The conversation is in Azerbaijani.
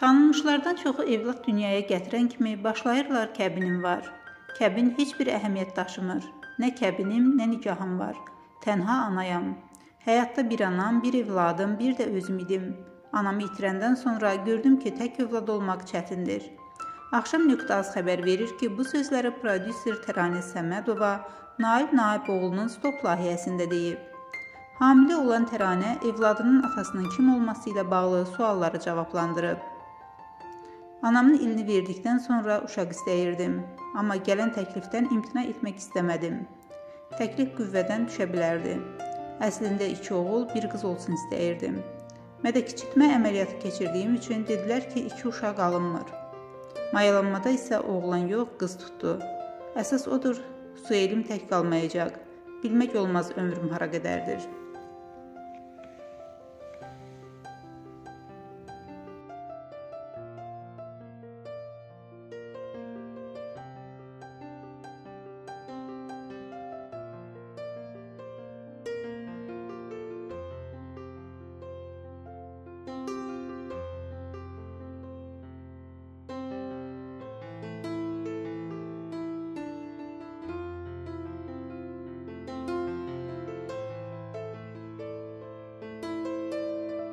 Tanınmışlardan çoxu evlad dünyaya gətirən kimi başlayırlar kəbinim var. Kəbin heç bir əhəmiyyət daşımır. Nə kəbinim, nə nikahım var. Tənha anayam. Həyatda bir anam, bir evladım, bir də özüm idim. Anamı itirəndən sonra gördüm ki, tək övlad olmaq çətindir. Axşam nöqtəz xəbər verir ki, bu sözləri prodüser Təranə Səmədova Nail Naiboğlunun stop layihəsində deyib. Hamilə olan Təranə evladının atasının kim olması ilə bağlı sualları cavablandırıb. Anamın ilini verdikdən sonra uşaq istəyirdim, amma gələn təklifdən imtina etmək istəmədim. Təklif qüvvədən düşə bilərdi. Əslində iki oğul, bir qız olsun istəyirdim. Mədəkiçitmə əməliyyatı keçirdiyim üçün dedilər ki, iki uşaq alınmır. Mayalanmada isə oğlan yox, qız tutdu. Əsas odur, Suelim tək qalmayacaq. Bilmək olmaz ömrüm hara qədərdir.